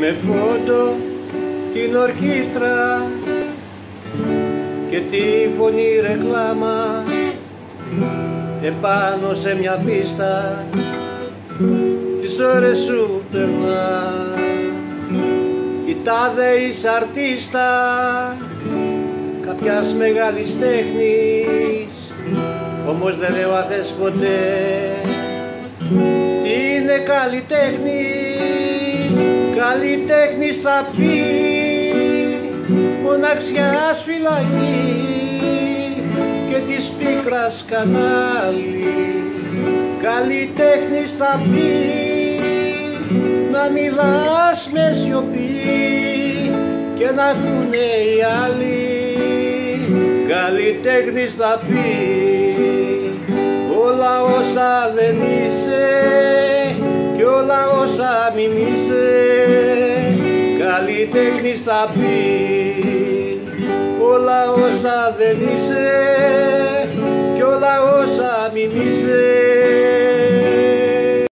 με φώτο την ορχήστρα και τη φωνή ρεκλάμα. Επάνω σε μια πίστα τις ώρες σου περνά. Η τάδε εις αρτίστα κάποιας μεγάλης τέχνης. Όμως δεν έμαθες ποτέ τι είναι καλλιτέχνη καλλιτέχνης θα πει μοναξιάς φυλακή και της πίκρας κανάλι. Καλλιτέχνης θα πει να μιλάς με σιωπή και να ακούνε οι άλλοι. Καλλιτέχνης θα πει όλα όσα δεν είσαι και όλα όσα μην είσαι καλλιτέχνης θα πεις. Όλα όσα δεν είσαι και όλα όσα μην είσαι